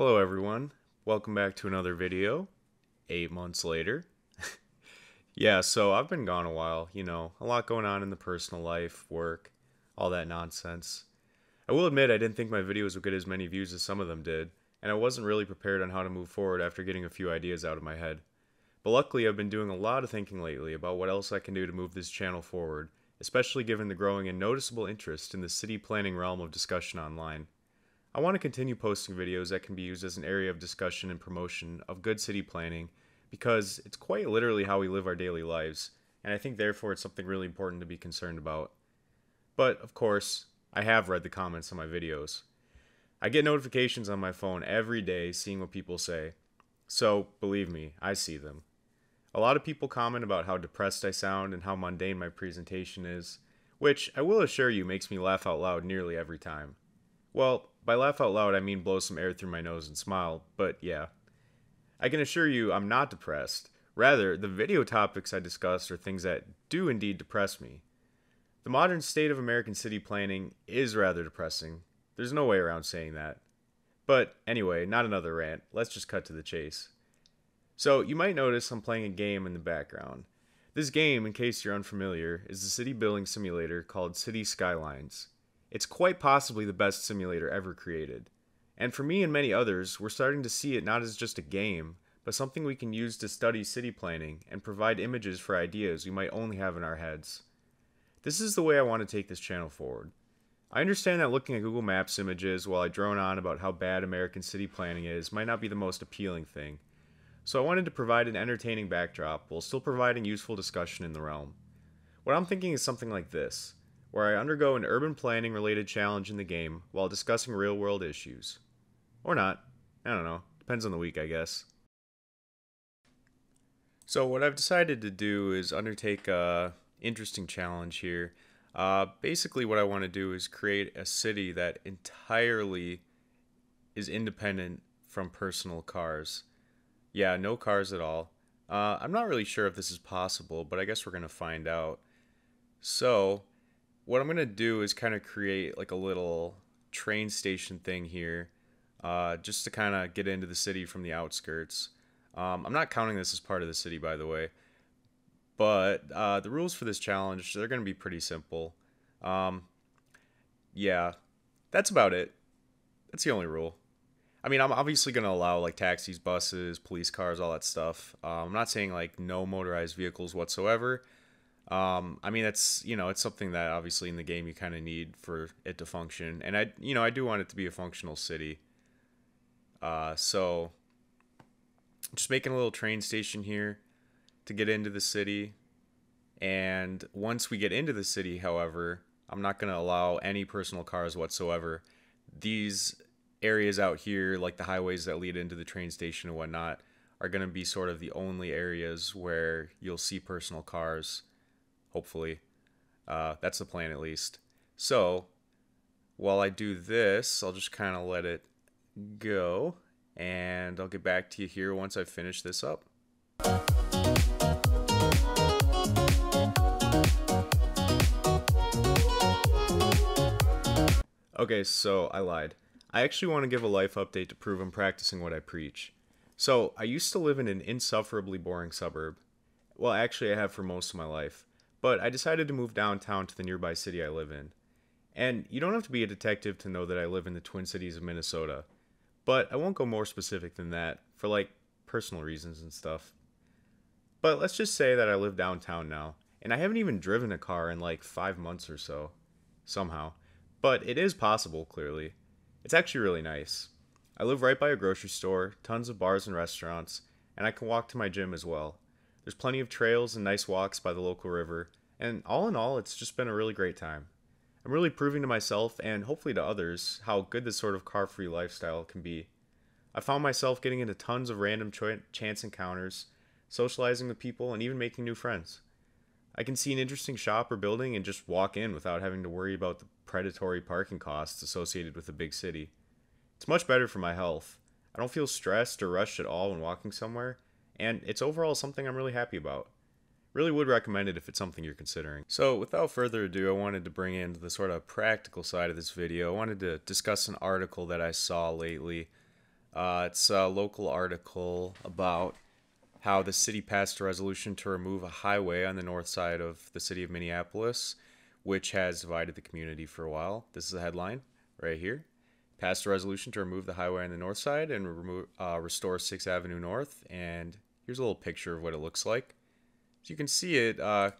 Hello everyone, welcome back to another video, eight months later. yeah, so I've been gone a while, you know, a lot going on in the personal life, work, all that nonsense. I will admit I didn't think my videos would get as many views as some of them did, and I wasn't really prepared on how to move forward after getting a few ideas out of my head. But luckily I've been doing a lot of thinking lately about what else I can do to move this channel forward, especially given the growing and noticeable interest in the city planning realm of discussion online. I want to continue posting videos that can be used as an area of discussion and promotion of good city planning because it's quite literally how we live our daily lives, and I think therefore it's something really important to be concerned about. But, of course, I have read the comments on my videos. I get notifications on my phone every day seeing what people say, so believe me, I see them. A lot of people comment about how depressed I sound and how mundane my presentation is, which I will assure you makes me laugh out loud nearly every time. Well, by laugh out loud, I mean blow some air through my nose and smile, but yeah. I can assure you I'm not depressed. Rather, the video topics I discuss are things that do indeed depress me. The modern state of American city planning is rather depressing. There's no way around saying that. But anyway, not another rant. Let's just cut to the chase. So, you might notice I'm playing a game in the background. This game, in case you're unfamiliar, is a city building simulator called Cities Skylines. It's quite possibly the best simulator ever created. And for me and many others, we're starting to see it not as just a game, but something we can use to study city planning and provide images for ideas we might only have in our heads. This is the way I want to take this channel forward. I understand that looking at Google Maps images while I drone on about how bad American city planning is might not be the most appealing thing, so I wanted to provide an entertaining backdrop while still providing useful discussion in the realm. What I'm thinking is something like this where I undergo an urban planning related challenge in the game while discussing real world issues. Or not. I don't know. Depends on the week, I guess. So, what I've decided to do is undertake a interesting challenge here. Uh, basically, what I want to do is create a city that entirely is independent from personal cars. Yeah, no cars at all. Uh, I'm not really sure if this is possible, but I guess we're going to find out. So, what I'm gonna do is kind of create like a little train station thing here, uh, just to kind of get into the city from the outskirts. Um, I'm not counting this as part of the city, by the way. But uh, the rules for this challenge, they're to be pretty simple. Um, yeah, that's about it. That's the only rule. I mean, I'm obviously going to allow like taxis, buses, police cars, all that stuff. Um, I'm not saying like no motorized vehicles whatsoever. Um, I mean, it's you know, it's something that obviously in the game you kind of need for it to function, and I, you know, I do want it to be a functional city. Uh, so just making a little train station here to get into the city, and once we get into the city, however, I'm not going to allow any personal cars whatsoever. These areas out here, like the highways that lead into the train station and whatnot, are going to be sort of the only areas where you'll see personal cars hopefully. Uh, that's the plan at least. So while I do this, I'll just kind of let it go and I'll get back to you here once I finish this up. Okay, so I lied. I actually want to give a life update to prove I'm practicing what I preach. So, I used to live in an insufferably boring suburb. Well, actually, I have for most of my life but I decided to move downtown to the nearby city I live in. And you don't have to be a detective to know that I live in the Twin Cities of Minnesota. But I won't go more specific than that for like personal reasons and stuff. But let's just say that I live downtown now, and I haven't even driven a car in like five months or so, somehow. But it is possible, clearly. It's actually really nice. I live right by a grocery store, tons of bars and restaurants, and I can walk to my gym as well. There's plenty of trails and nice walks by the local river, and all in all, it's just been a really great time. I'm really proving to myself and hopefully to others how good this sort of car free lifestyle can be. I found myself getting into tons of random ch- chance encounters, socializing with people, and even making new friends. I can see an interesting shop or building and just walk in without having to worry about the predatory parking costs associated with a big city. It's much better for my health. I don't feel stressed or rushed at all when walking somewhere, and it's overall something I'm really happy about. Really would recommend it if it's something you're considering. So without further ado, I wanted to bring in the sort of practical side of this video. I wanted to discuss an article that I saw lately. Uh, it's a local article about how the city passed a resolution to remove a highway on the north side of the city of Minneapolis, which has divided the community for a while. This is the headline right here. Passed a resolution to remove the highway on the north side and remove, uh, restore 6th Avenue North. And here's a little picture of what it looks like. You can see, it uh,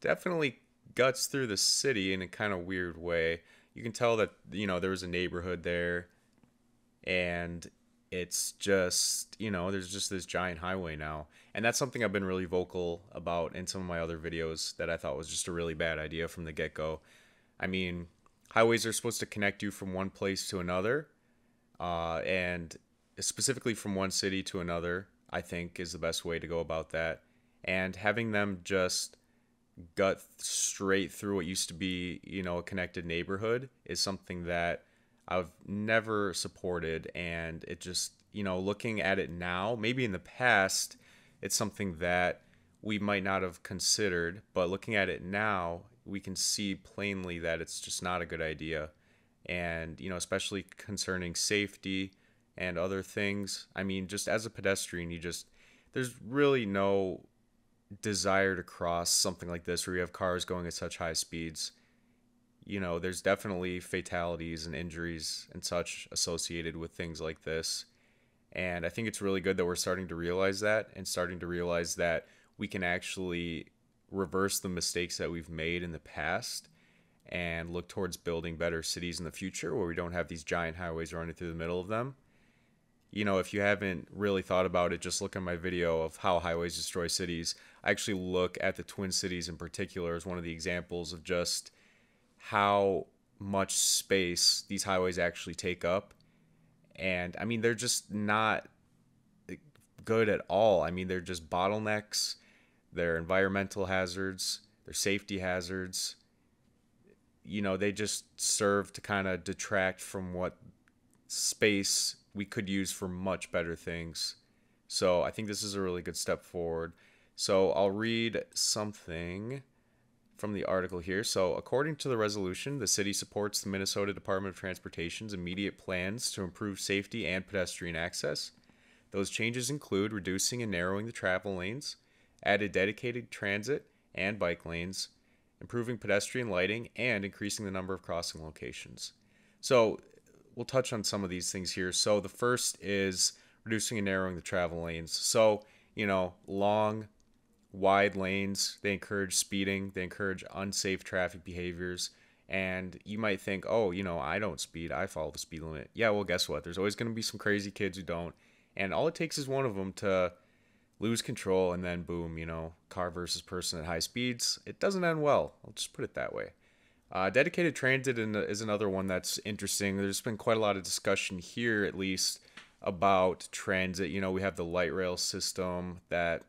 definitely guts through the city in a kind of weird way. You can tell that, you know, there was a neighborhood there and it's just you know there's just this giant highway now. And that's something i've been really vocal about in some of my other videos that i thought was just a really bad idea from the get-go. I mean highways are supposed to connect you from one place to another uh, and specifically from one city to another i think is the best way to go about that and having them just gut straight through what used to be you know a connected neighborhood is something that I've never supported, and it just you know looking at it now, maybe in the past, it's something that we might not have considered, but looking at it now, we can see plainly that it's just not a good idea, and you know especially concerning safety and other things. I mean, just as a pedestrian, you just there's really no desire to cross something like this where you have cars going at such high speeds you know, there's definitely fatalities and injuries and such associated with things like this. And I think it's really good that we're starting to realize that and starting to realize that we can actually reverse the mistakes that we've made in the past and look towards building better cities in the future where we don't have these giant highways running through the middle of them. You know, if you haven't really thought about it, just look at my video of how highways destroy cities. I actually look at the Twin Cities in particular as one of the examples of just how much space these highways actually take up. And I mean, they're just not good at all. I mean, they're just bottlenecks, they're environmental hazards, they're safety hazards. You know, they just serve to kind of detract from what space we could use for much better things. So I think this is a really good step forward. So I'll read something from the article here. So, according to the resolution, the city supports the Minnesota Department of Transportation's immediate plans to improve safety and pedestrian access. Those changes include reducing and narrowing the travel lanes, added dedicated transit and bike lanes, improving pedestrian lighting, and increasing the number of crossing locations. So, we'll touch on some of these things here. So, the first is reducing and narrowing the travel lanes. So, you know, long wide lanes. They encourage speeding. They encourage unsafe traffic behaviors. And you might think, oh, you know, I don't speed. I follow the speed limit. Yeah, well, guess what? There's always going to be some crazy kids who don't. And all it takes is one of them to lose control and then boom, you know, car versus person at high speeds. It doesn't end well. I'll just put it that way. Uh, dedicated transit is another one that's interesting. There's been quite a lot of discussion here, at least, about transit. You know, we have the light rail system that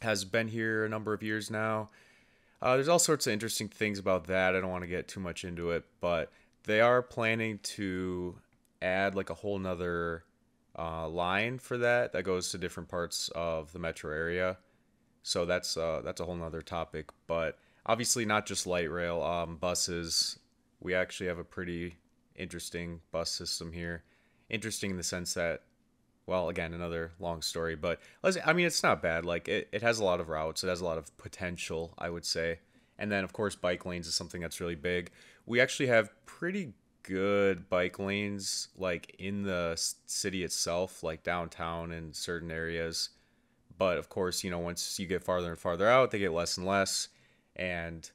has been here a number of years now. Uh, there's all sorts of interesting things about that. I don't want to get too much into it, but they are planning to add like a whole nother uh, line for that that goes to different parts of the metro area. So that's uh, that's a whole nother topic. But obviously, not just light rail, um, buses. We actually have a pretty interesting bus system here. Interesting in the sense that well, again, another long story, but I mean, it's not bad. Like it, it has a lot of routes. It has a lot of potential, I would say. And then, of course, bike lanes is something that's really big. We actually have pretty good bike lanes, like in the city itself, like downtown and certain areas. But of course, you know, once you get farther and farther out, they get less and less. And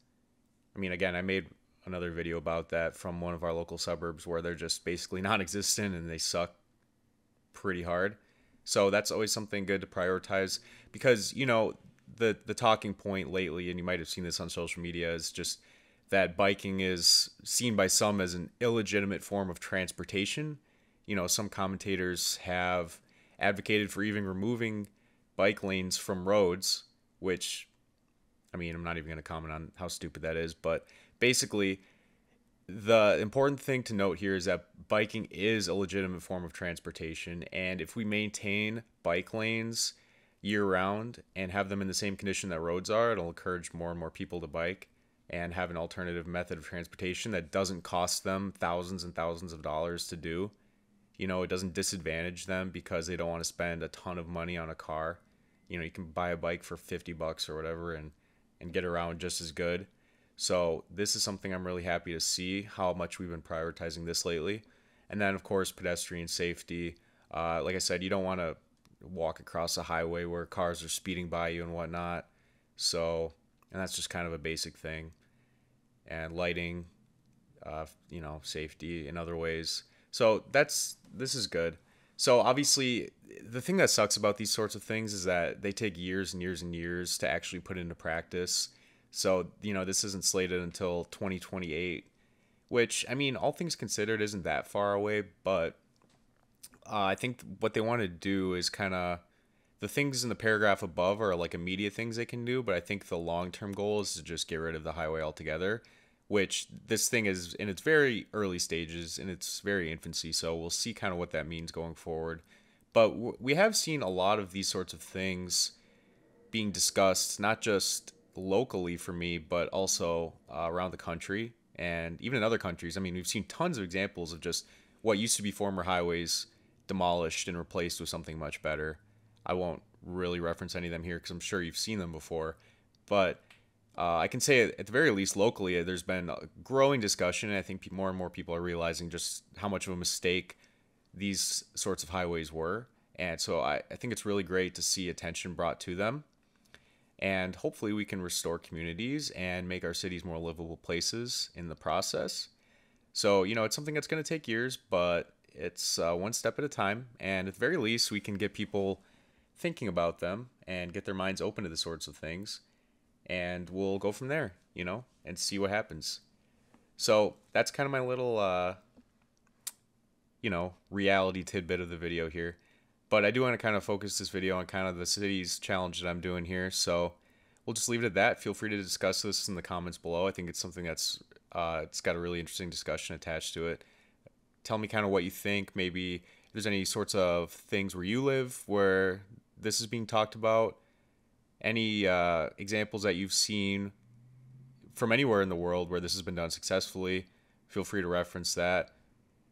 I mean, again, I made another video about that from one of our local suburbs where they're just basically non existent and they suck pretty hard. So that's always something good to prioritize because, you know, the the talking point lately and you might have seen this on social media is just that biking is seen by some as an illegitimate form of transportation. You know, some commentators have advocated for even removing bike lanes from roads, which I mean, I'm not even going to comment on how stupid that is, but basically the important thing to note here is that biking is a legitimate form of transportation and if we maintain bike lanes year round and have them in the same condition that roads are it'll encourage more and more people to bike and have an alternative method of transportation that doesn't cost them thousands and thousands of dollars to do You know, it doesn't disadvantage them because they don't want to spend a ton of money on a car. You know, you can buy a bike for 50 bucks or whatever and and get around just as good. So, this is something I'm really happy to see how much we've been prioritizing this lately. And then of course, pedestrian safety. Uh, like I said, you don't want to walk across a highway where cars are speeding by you and whatnot. So, and that's just kind of a basic thing. And lighting, uh, you know, safety in other ways. So that's this is good. So obviously, the thing that sucks about these sorts of things is that they take years and years and years to actually put into practice. So you know, this isn't slated until 2028, which I mean, all things considered, isn't that far away. But uh, I think what they want to do is kind of the things in the paragraph above are like immediate things they can do, but I think the long term goal is to just get rid of the highway altogether, which this thing is in its very early stages, in its very infancy. So we'll see kind of what that means going forward. But we have seen a lot of these sorts of things being discussed, not just locally for me, but also uh, around the country and even in other countries. I mean, we've seen tons of examples of just what used to be former highways demolished and replaced with something much better. I won't really reference any of them here because I'm sure you've seen them before. But uh, I can say at the very least locally, there's been a growing discussion, and I think more and more people are realizing just how much of a mistake these sorts of highways were. And so I, I think it's really great to see attention brought to them. And hopefully, we can restore communities and make our cities more livable places in the process. So, you know, it's something that's going to take years, but it's uh, one step at a time. And at the very least, we can get people thinking about them and get their minds open to the sorts of things. And we'll go from there, you know, and see what happens. So that's kind of my little, uh, you know, reality tidbit of the video here. But I do want to kind of focus this video on kind of the city's challenge that I'm doing here. So we'll just leave it at that. Feel free to discuss this in the comments below. I think it's something that's uh, it's got a really interesting discussion attached to it. Tell me kind of what you think. Maybe if there's any sorts of things where you live where this is being talked about. Any uh, examples that you've seen from anywhere in the world where this has been done successfully? Feel free to reference that.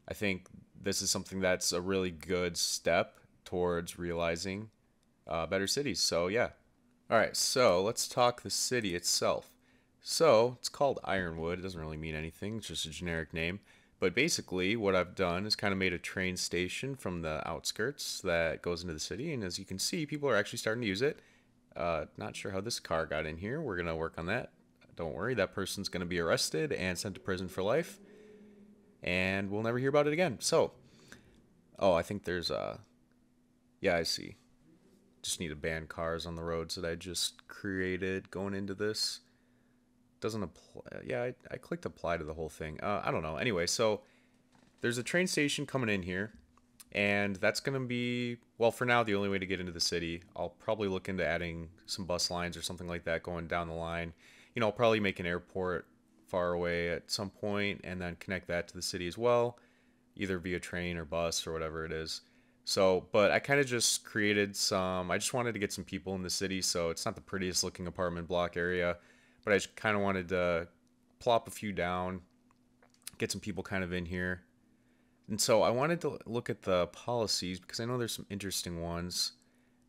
I think this is something that's a really good step towards realizing uh, better cities. So, yeah. All right, so let's talk the city itself. So, it's called Ironwood. It doesn't really mean anything, it's just a generic name. But basically, what I've done is kind of made a train station from the outskirts that goes into the city. And as you can see, people are actually starting to use it. Uh, not sure how this car got in here. We're going to work on that. Don't worry, that person's going to be arrested and sent to prison for life. And we'll never hear about it again. So, oh, I think there's, uh, yeah, I see. Just need to ban cars on the roads that I just created going into this doesn't apply. Yeah, I, I clicked apply to the whole thing. Uh, I don't know. Anyway, so there's a train station coming in here, and that's going to be, well, for now, the only way to get into the city. I'll probably look into adding some bus lines or something like that going down the line. You know, I'll probably make an airport far away at some point and then connect that to the city as well, either via train or bus or whatever it is. So, but I kind of just created some, I just wanted to get some people in the city, so it's not the prettiest looking apartment block area but I just kind of wanted to plop a few down, get some people kind of in here. And so I wanted to look at the policies because I know there's some interesting ones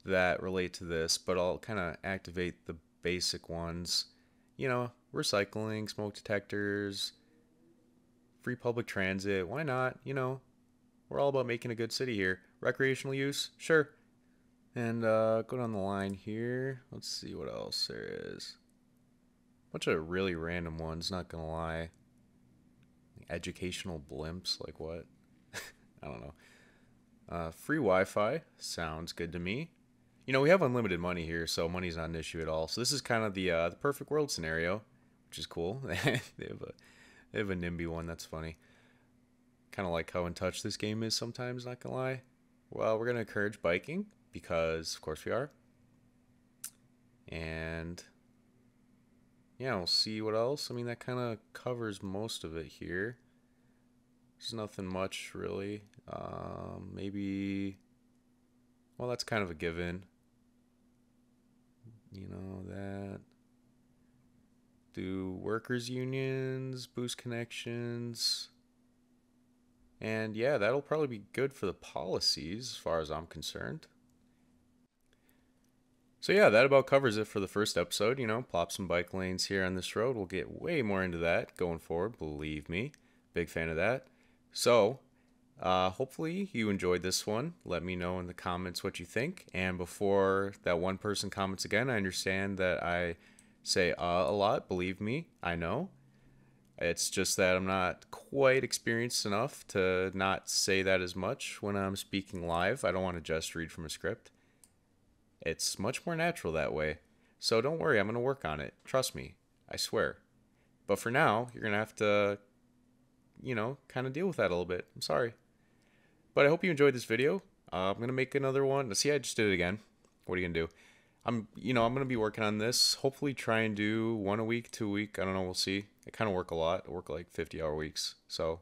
that relate to this, but I'll kind of activate the basic ones. You know, recycling, smoke detectors, free public transit. Why not? You know, we're all about making a good city here. Recreational use, sure. And uh, go down the line here. Let's see what else there is A bunch of really random ones, not gonna lie. Educational blimps, like what? I don't know. Uh, free Wi Fi sounds good to me. You know, we have unlimited money here, so money's not an issue at all. So this is kind of the uh, the perfect world scenario, which is cool. they have a they have a NIMBY one that's funny. Kind of like how in touch this game is sometimes. Not gonna lie. Well, we're gonna encourage biking because, of course, we are. And yeah, we'll see what else. I mean, that kind of covers most of it here. There's nothing much really. Um, maybe, well, that's kind of a given. You know, that. Do workers' unions boost connections? And yeah, that'll probably be good for the policies as far as I'm concerned. So yeah, that about covers it for the first episode. You know, plop some bike lanes here on this road. We'll get way more into that going forward, believe me. Big fan of that. So, uh, hopefully you enjoyed this one. Let me know in the comments what you think. And before that one person comments again, I understand that I say uh, a lot. Believe me, I know. It's just that I'm not quite experienced enough to not say that as much when I'm speaking live. I don't want to just read from a script. It's much more natural that way. So don't worry, I'm going to work on it. Trust me. I swear. But for now, you're going to have to, you know, kind of deal with that a little bit. I'm sorry. But I hope you enjoyed this video. Uh, I'm going to make another one. See, I just did it again. What are you going to do? I'm, you know, I'm going to be working on this. Hopefully try and do one a week, two a week. I don't know. We'll see. I kind of work a lot. I work like 50 hour weeks. So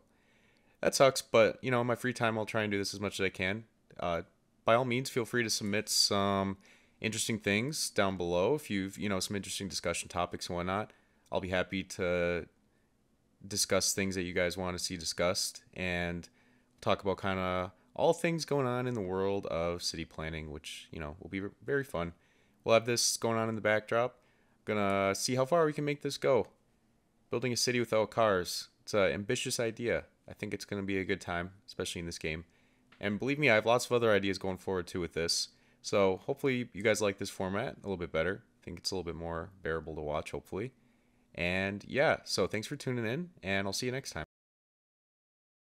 that sucks. But, you know, in my free time, I'll try and do this as much as I can. Uh, by all means, feel free to submit some interesting things down below. If you've, you know, some interesting discussion topics and whatnot, I'll be happy to discuss things that you guys want to see discussed and talk about kind of all things going on in the world of city planning, which, you know, will be very fun. We'll have this going on in the backdrop. Gonna see how far we can make this go. Building a city without cars. It's an ambitious idea. I think it's to be a good time, especially in this game. And believe me, I have lots of other ideas going forward too with this. So hopefully you guys like this format a little bit better. I think it's a little bit more bearable to watch, hopefully. And yeah, so thanks for tuning in, and I'll see you next time.